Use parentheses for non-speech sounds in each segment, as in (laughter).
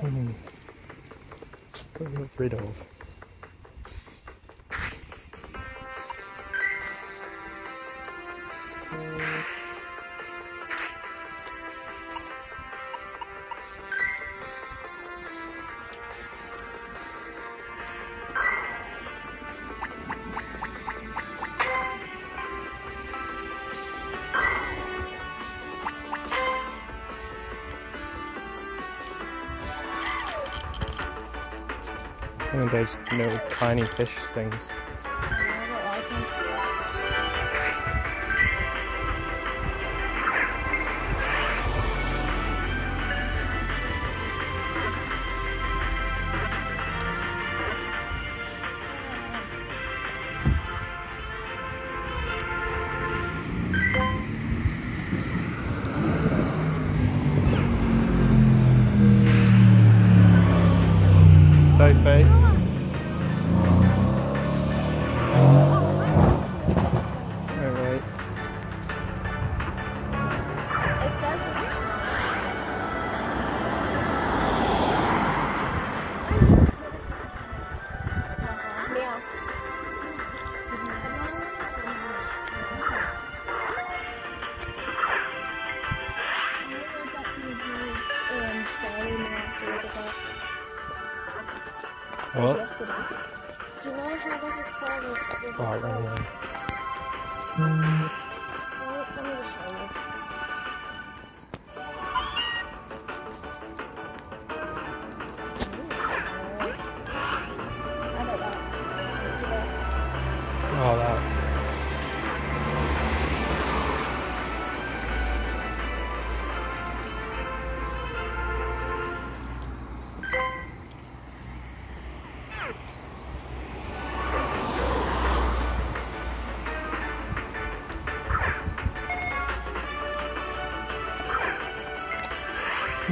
Hmm. Got rid of. Of those little tiny fish things. Do you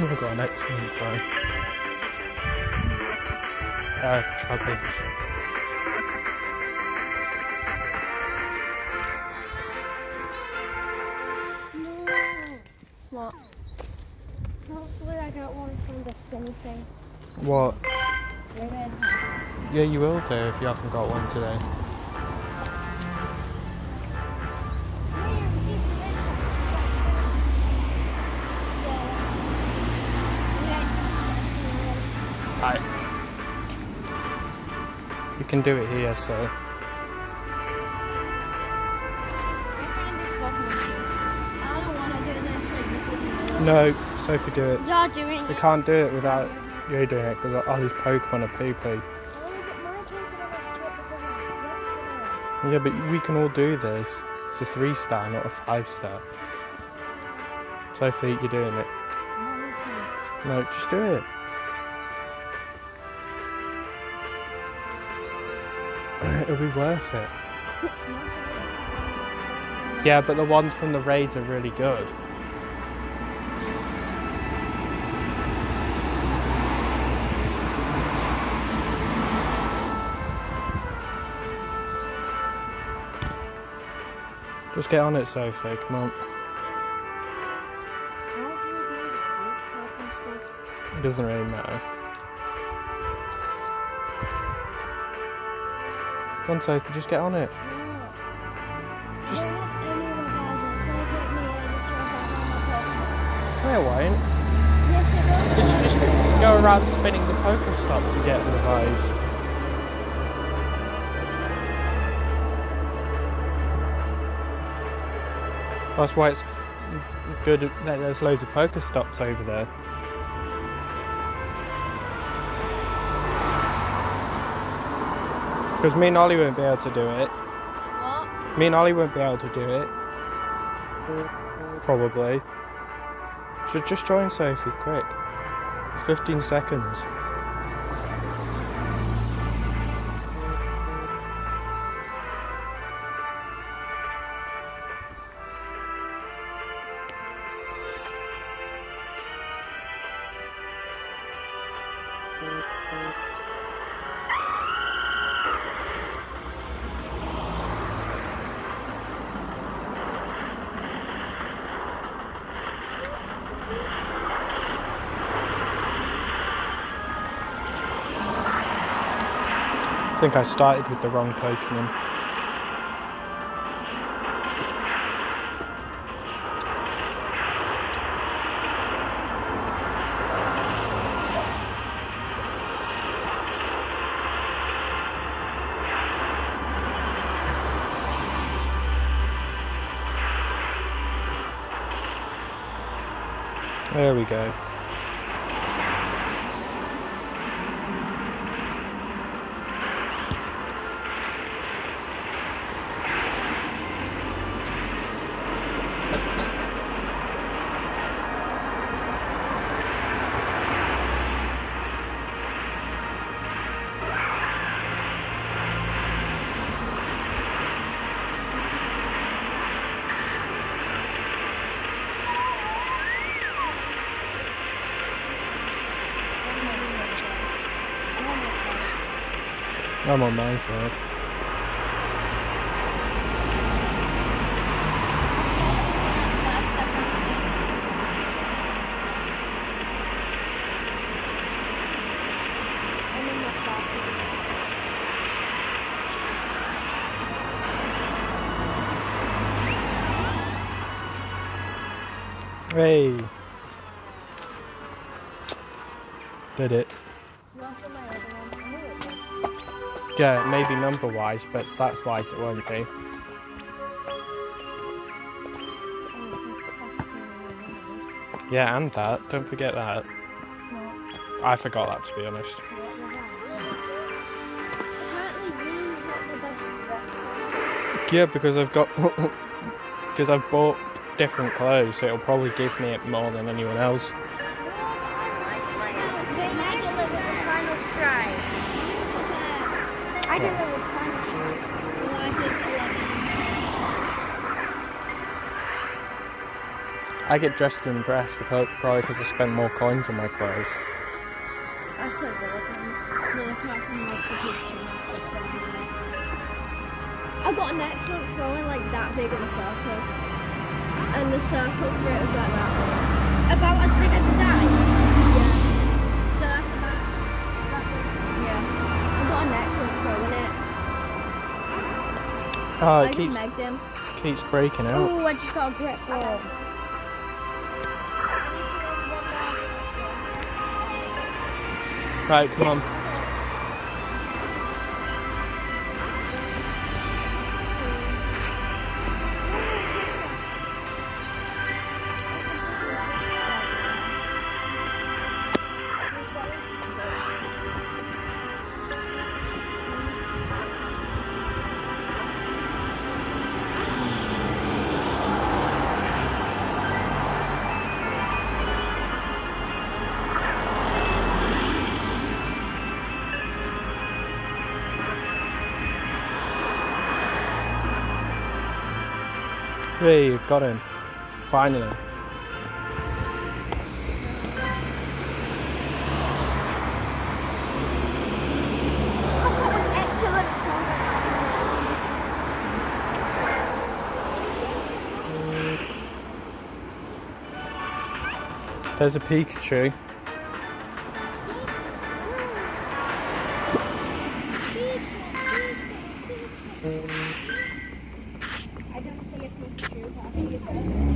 I've got an excellent phone. Uh, Trubbish. No. What? Hopefully I got one from the skinny thing. What? Yeah, you will do if you haven't got one today. Can do it here, so. No, Sophie, do it. You're doing They it. can't do it without you doing it because all these Pokemon are poo poo. Yeah, but we can all do this. It's a three star, not a five star. Sophie, you're doing it. No, just do it. It'll be worth it. Yeah, but the ones from the raids are really good. Just get on it, Sophie. Come on. It doesn't really matter. On, Sophie. Just get on it. Just- No, it won't. Yes, it you just go around spinning the PokéStops to get the revives. That's why it's good that there's loads of PokéStops over there. Because me and Ollie won't be able to do it. What? Me and Ollie won't be able to do it. Probably. Should just join Sophie, quick. 15 seconds. Think I started with the wrong Pokemon. There we go. I'm on my side. Hey. Did it. Yeah, maybe number wise, but stats wise it won't be. Yeah, and that. Don't forget that. I forgot that to be honest. Yeah, because I've got (laughs) because I've bought different clothes, so it'll probably give me it more than anyone else. I did it with final strike. I get dressed and dressed because probably because I spend more coins on my clothes. I spent zero coins. Well, apart from like the picture, that's what I spent zero. I got an excellent throwing like that big in a circle. And the circle for it was like that big. About as big as his eyes. Uh, oh, it just keeps keeps breaking out. Oh, I just got a grit form. Right, come on. Hey, you got him. Finally. There's a Pikachu. See a Pikachu, but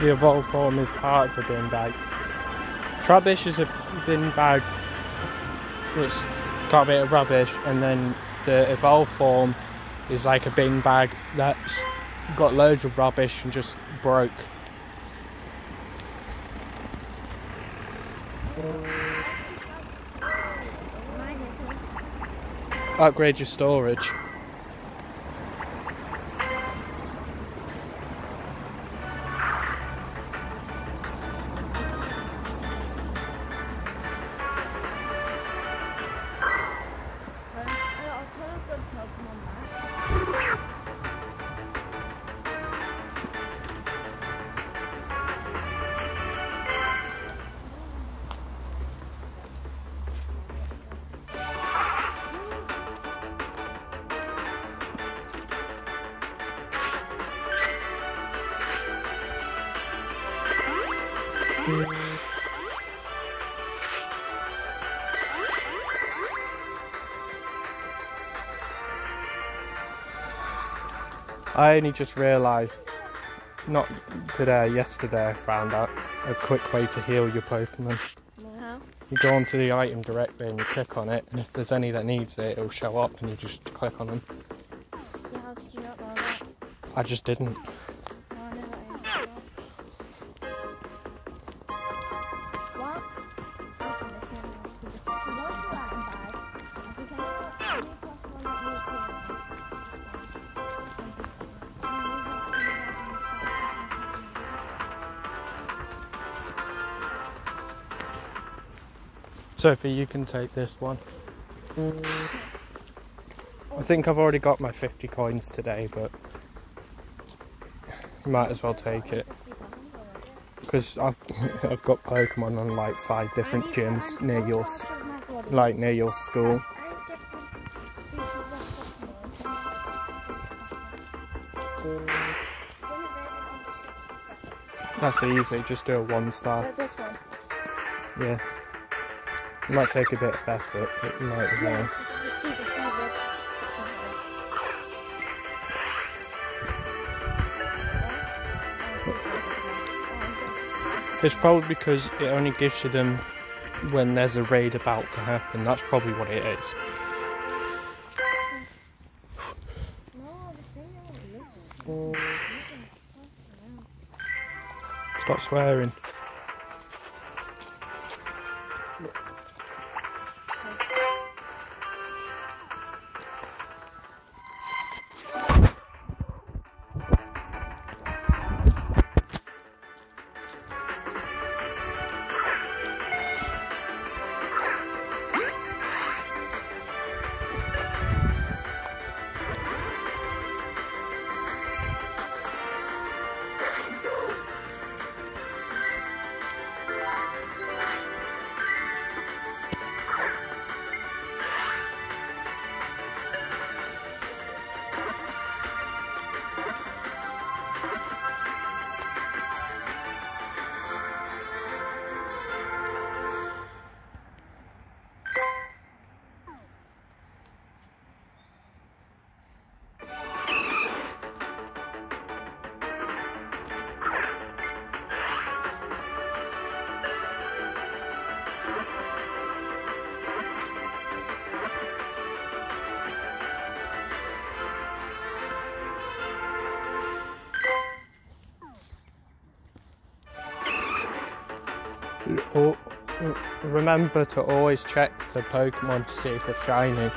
The evolved form is part of the bin bag. Trubbish is a bin bag that's got a bit of rubbish, and then the evolved form is like a bin bag that's got loads of rubbish and just broke. Upgrade your storage. I only just realised, not today, yesterday, I found out a quick way to heal your Pokemon. You go onto the item directly and you click on it, and if there's any that needs it, it'll show up and you just click on them. Yeah, how did you not know that? I just didn't. Sophie, you can take this one. I think I've already got my 50 coins today, but you might as well take it. Because I've, (laughs) I've got Pokemon on like five different gyms near your, like near your school. That's easy, just do a one star. Yeah. It might take a bit of effort, but you might as well. Yes, you see the fever. It's probably because it only gives you them when there's a raid about to happen. That's probably what it is. No, the thing don't listen. Stop swearing. Oh, remember to always check the Pokemon to see if they're shiny.